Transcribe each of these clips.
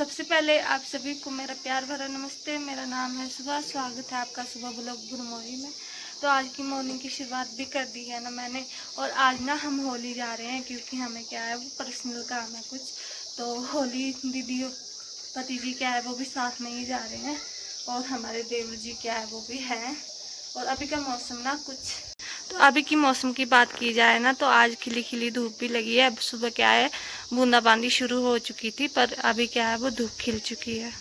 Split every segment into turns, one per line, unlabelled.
सबसे पहले आप सभी को मेरा प्यार भरा नमस्ते। मेरा नाम है सुबह स्वागत है आपका सुबह ब्लॉग गुरमोरी में। तो आज की मॉर्निंग की शुरुआत भी कर दी है ना मैंने। और आज ना हम होली जा रहे हैं क्योंकि हमें क्या है, वो पर्सनल काम है कुछ। तो होली दीदी पति जी क्या है, वो भी साथ में ही जा रहे हैं। और हमारे देवर जी क्या है, वो भी हैं। और अभी का मौसम ना कुछ तो अभी की मौसम की बात की जाए ना तो आज खिली खिली धूप भी लगी है। अब सुबह क्या है, बूंदाबांदी शुरू हो चुकी थी, पर अभी क्या है, वो धूप खिल चुकी है।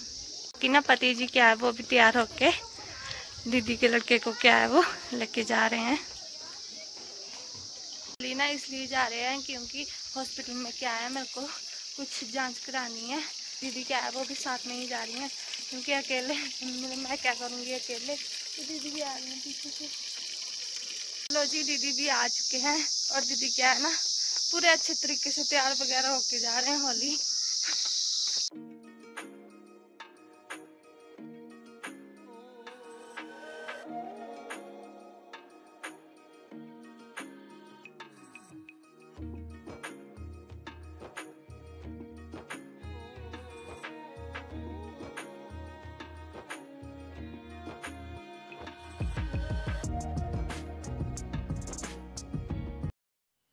कि ना, पति जी क्या है, वो अभी तैयार होके, दीदी के लड़के को क्या है, वो लेके जा रहे हैं। लीना इसलिए जा रहे हैं क्योंकि हॉस्पिटल में क्या है, मेरे को कुछ जाँच करानी है। दीदी क्या है, वो भी साथ में ही जा रही हैं, क्योंकि अकेले, मैं क्या करूँगी अकेले? तो दीदी भी आ रही हैं पीछे से। लो जी, दीदी भी आ चुके हैं। और दीदी क्या है ना, पूरे अच्छे तरीके से तैयार वगैरह होके जा रहे हैं होली।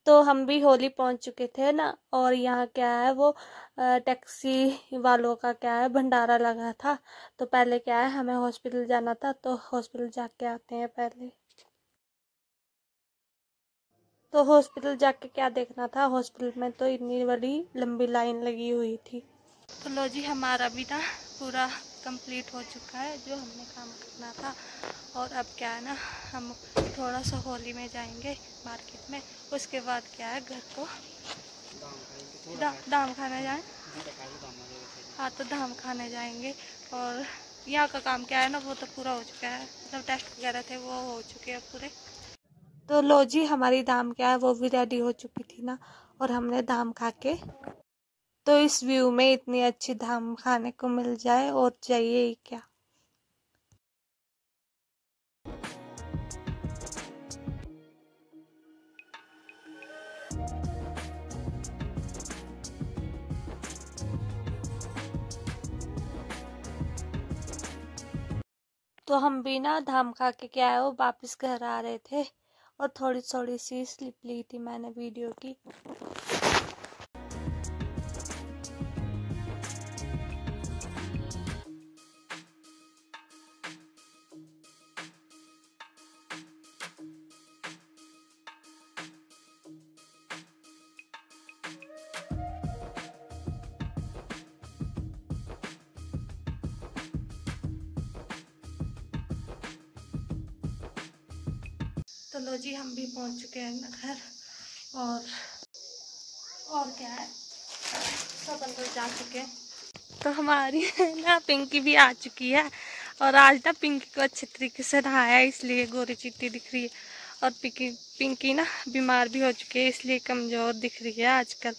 तो हम भी होली पहुँच चुके थे ना, और यहाँ क्या है वो टैक्सी वालों का क्या है, भंडारा लगा था। तो पहले क्या है, हमें हॉस्पिटल जाना था तो हॉस्पिटल जाके आते हैं पहले। तो हॉस्पिटल जाके क्या देखना था, हॉस्पिटल में तो इतनी बड़ी लंबी लाइन लगी हुई थी। तो लो जी, हमारा भी ना पूरा कंप्लीट हो चुका है जो हमने काम करना था। और अब क्या है ना हम थोड़ा सा होली में जाएँगे मार्केट में। उसके बाद क्या है घर को दा, दाम खाने जाए। हाँ तो धाम खाने जाएँगे। और यहाँ का काम क्या है ना वो तो पूरा हो चुका है। मतलब टेस्ट वगैरह थे वो हो चुके हैं पूरे। तो लो जी हमारी दाम क्या है वो भी रेडी हो चुकी थी ना। और हमने दाम खा के तो इस व्यू में इतनी अच्छी धाम खाने को मिल जाए और चाहिए ही क्या? तो हम भी ना धाम खा के क्या है, वो वापस घर आ रहे थे और थोड़ी थोड़ी सी स्लिप ली थी मैंने वीडियो की। तो लो जी, हम भी पहुँच चुके हैं घर। और और क्या है? सब अंदर जा चुके हैं। तो हमारी ना पिंकी भी आ चुकी है। और आज ना पिंकी को अच्छे तरीके से नहाया, इसलिए गोरी चिट्टी दिख रही है। और पिंकी पिंकी ना बीमार भी हो चुकी है, इसलिए कमज़ोर दिख रही है आजकल।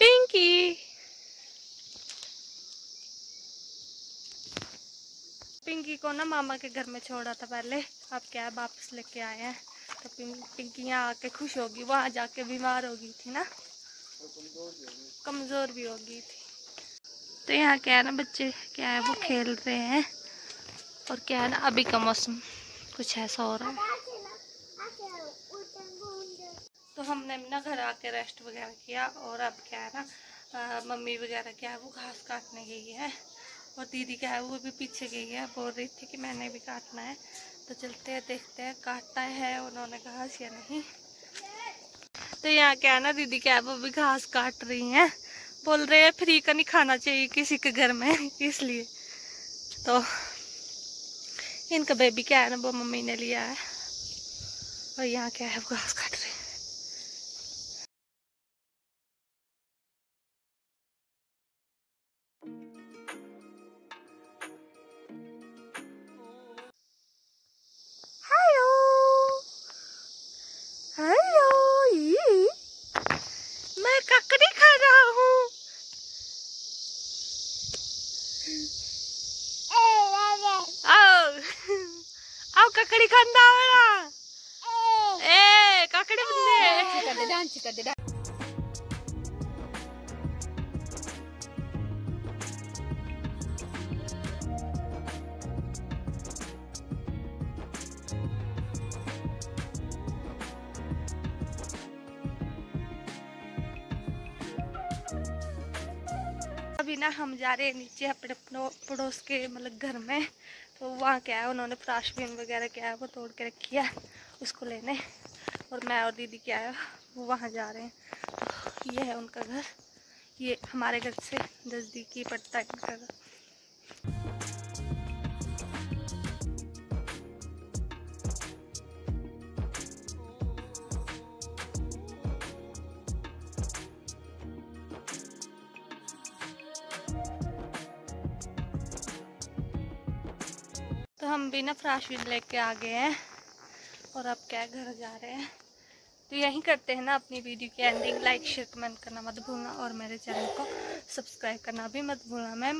पिंकी! पिंकी को ना मामा के घर में छोड़ा था पहले। अब क्या है, वापस लेके आए हैं। तो यहाँ आके खुश होगी, वहाँ जाके बीमार हो गई थी ना? कमज़ोर भी हो गई थी। तो यहाँ क्या है ना बच्चे, क्या है वो खेल रहे हैं। और क्या है ना, अभी का मौसम कुछ ऐसा हो रहा है। तो हमने ना घर आके रेस्ट वगैरह किया, और अब क्या है ना मम्मी वगैरह क्या है वो घास काटने गई है। और दीदी क्या है वो भी पीछे गई है, बोल रही थी कि मैंने भी काटना है। तो चलते हैं, देखते हैं काटा है, उन्होंने घास या नहीं। तो यहाँ क्या है ना, दीदी क्या है, वो भी घास काट रही हैं। बोल रहे हैं, फ्री का नहीं खाना चाहिए किसी के घर में, इसलिए। तो इनका बेबी क्या है ना, वो मम्मी ने लिया है। और यहाँ क्या है, वो घास काट ककड़ी खांदा वाला ए ककड़ी बंदे
कर दे डांस कर दे
अभी ना हम जा रहे हैं नीचे अपने पड़ोस के मतलब घर में। तो वहाँ क्या है, उन्होंने फ्राशबीन वगैरह क्या है वो तोड़ के रखी है, उसको लेने। और मैं और दीदी क्या है, वो वहाँ जा रहे हैं। तो ये है उनका घर, ये हमारे घर से नज़दीकी पड़ता है उनका घर। तो हम भी ना फ्राश भी लेके आ गए हैं और अब क्या घर जा रहे हैं। तो यहीं करते हैं ना अपनी वीडियो की एंडिंग लाइक शेयर कमेंट करना मत भूलना और मेरे चैनल को सब्सक्राइब करना भी मत भूलना। मैं